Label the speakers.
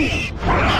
Speaker 1: Ugh!